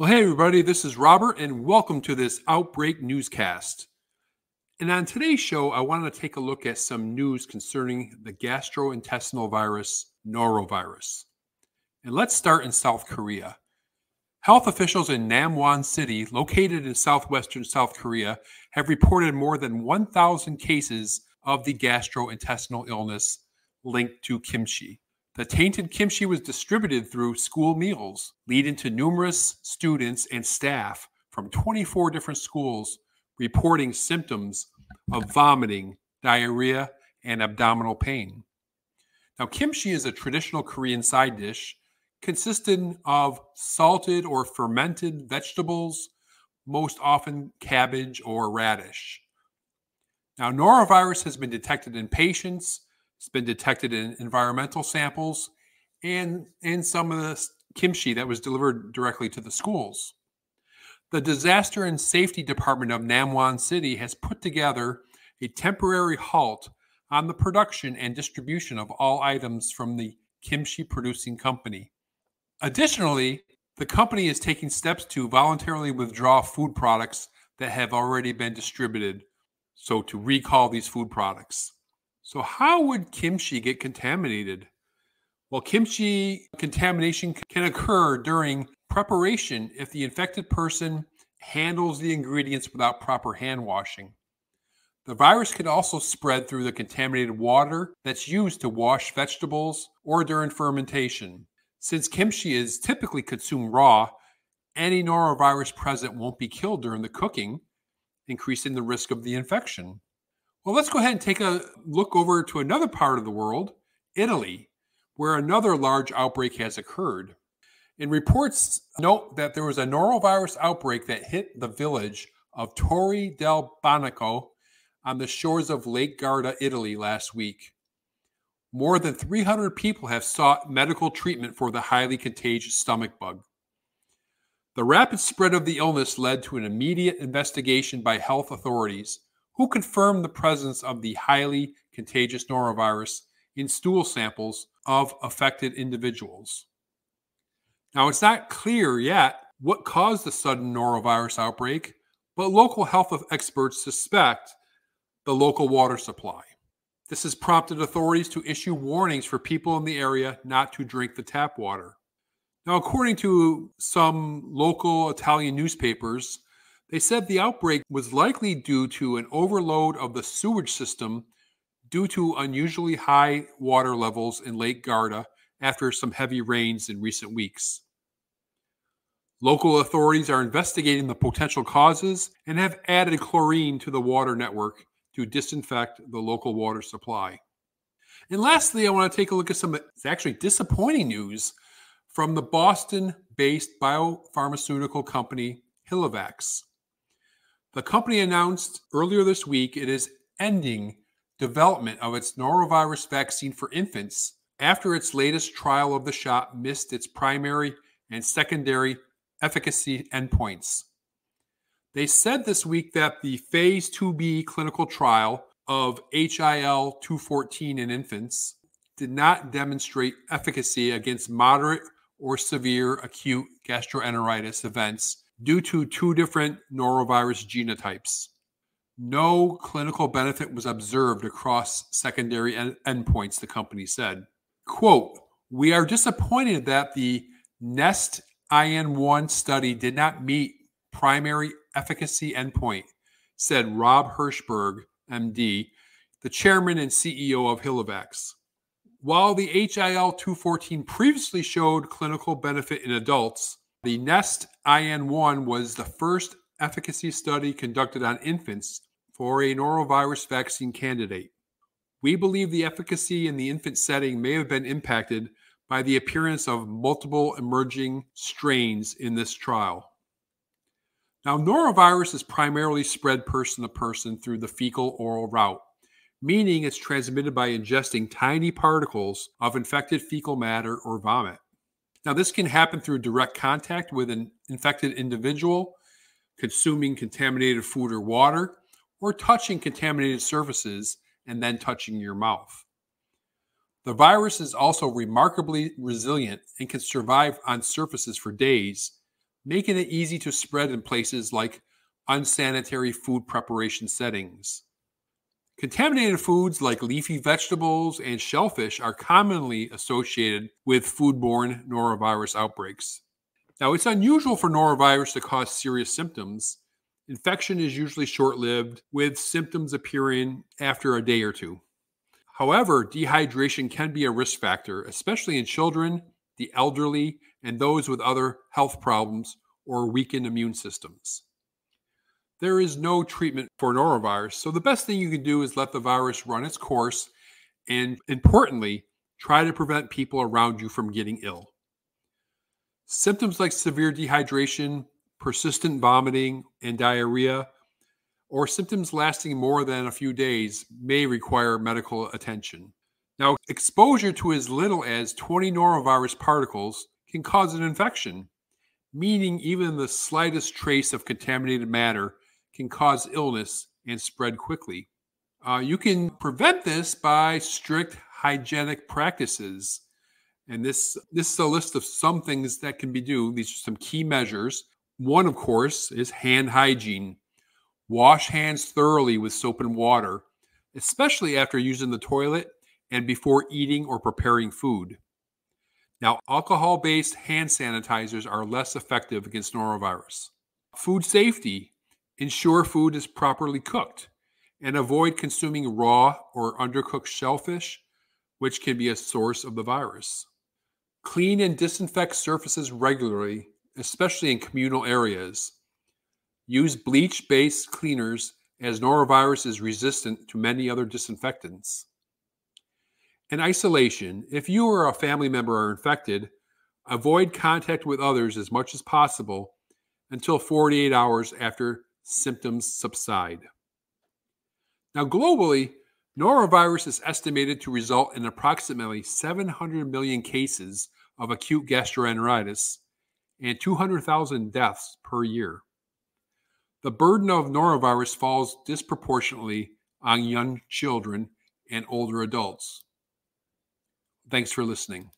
Well, hey, everybody, this is Robert, and welcome to this Outbreak Newscast. And on today's show, I wanted to take a look at some news concerning the gastrointestinal virus, norovirus. And let's start in South Korea. Health officials in Namwon City, located in southwestern South Korea, have reported more than 1,000 cases of the gastrointestinal illness linked to kimchi. The tainted kimchi was distributed through school meals, leading to numerous students and staff from 24 different schools reporting symptoms of vomiting, diarrhea, and abdominal pain. Now, kimchi is a traditional Korean side dish consisting of salted or fermented vegetables, most often cabbage or radish. Now, norovirus has been detected in patients it's been detected in environmental samples and in some of the kimchi that was delivered directly to the schools. The Disaster and Safety Department of Namwon City has put together a temporary halt on the production and distribution of all items from the kimchi producing company. Additionally, the company is taking steps to voluntarily withdraw food products that have already been distributed, so to recall these food products. So, how would kimchi get contaminated? Well, kimchi contamination can occur during preparation if the infected person handles the ingredients without proper hand washing. The virus can also spread through the contaminated water that's used to wash vegetables or during fermentation. Since kimchi is typically consumed raw, any norovirus present won't be killed during the cooking, increasing the risk of the infection. Well, let's go ahead and take a look over to another part of the world, Italy, where another large outbreak has occurred. And reports note that there was a norovirus outbreak that hit the village of Torri del Benaco on the shores of Lake Garda, Italy, last week. More than 300 people have sought medical treatment for the highly contagious stomach bug. The rapid spread of the illness led to an immediate investigation by health authorities who confirmed the presence of the highly contagious norovirus in stool samples of affected individuals. Now, it's not clear yet what caused the sudden norovirus outbreak, but local health experts suspect the local water supply. This has prompted authorities to issue warnings for people in the area not to drink the tap water. Now, according to some local Italian newspapers, they said the outbreak was likely due to an overload of the sewage system due to unusually high water levels in Lake Garda after some heavy rains in recent weeks. Local authorities are investigating the potential causes and have added chlorine to the water network to disinfect the local water supply. And lastly, I want to take a look at some actually disappointing news from the Boston based biopharmaceutical company HilleVax. The company announced earlier this week it is ending development of its norovirus vaccine for infants after its latest trial of the shot missed its primary and secondary efficacy endpoints. They said this week that the phase 2B clinical trial of HIL 214 in infants did not demonstrate efficacy against moderate or severe acute gastroenteritis events due to two different norovirus genotypes. No clinical benefit was observed across secondary en- endpoints, the company said. Quote, we are disappointed that the NEST IN1 study did not meet primary efficacy endpoint, said Rob Hershberg, MD, the chairman and CEO of HilleVax. While the HIL 214 previously showed clinical benefit in adults, the NEST IN1 was the first efficacy study conducted on infants for a norovirus vaccine candidate. We believe the efficacy in the infant setting may have been impacted by the appearance of multiple emerging strains in this trial. Now, norovirus is primarily spread person to person through the fecal oral route, meaning it's transmitted by ingesting tiny particles of infected fecal matter or vomit. Now, this can happen through direct contact with an infected individual, consuming contaminated food or water, or touching contaminated surfaces and then touching your mouth. The virus is also remarkably resilient and can survive on surfaces for days, making it easy to spread in places like unsanitary food preparation settings. Contaminated foods like leafy vegetables and shellfish are commonly associated with foodborne norovirus outbreaks. Now, it's unusual for norovirus to cause serious symptoms. Infection is usually short lived, with symptoms appearing after a day or two. However, dehydration can be a risk factor, especially in children, the elderly, and those with other health problems or weakened immune systems. There is no treatment for norovirus, so the best thing you can do is let the virus run its course and, importantly, try to prevent people around you from getting ill. Symptoms like severe dehydration, persistent vomiting, and diarrhea or symptoms lasting more than a few days may require medical attention. Now, exposure to as little as 20 norovirus particles can cause an infection, meaning even the slightest trace of contaminated matter can cause illness and spread quickly. Uh, you can prevent this by strict hygienic practices. And this, this is a list of some things that can be done. These are some key measures. One, of course, is hand hygiene. Wash hands thoroughly with soap and water, especially after using the toilet and before eating or preparing food. Now, alcohol based hand sanitizers are less effective against norovirus. Food safety ensure food is properly cooked and avoid consuming raw or undercooked shellfish, which can be a source of the virus. Clean and disinfect surfaces regularly, especially in communal areas. Use bleach based cleaners as norovirus is resistant to many other disinfectants. In isolation, if you or a family member are infected, avoid contact with others as much as possible until 48 hours after symptoms subside. Now, globally, norovirus is estimated to result in approximately 700 million cases of acute gastroenteritis and 200,000 deaths per year. The burden of norovirus falls disproportionately on young children and older adults. Thanks for listening.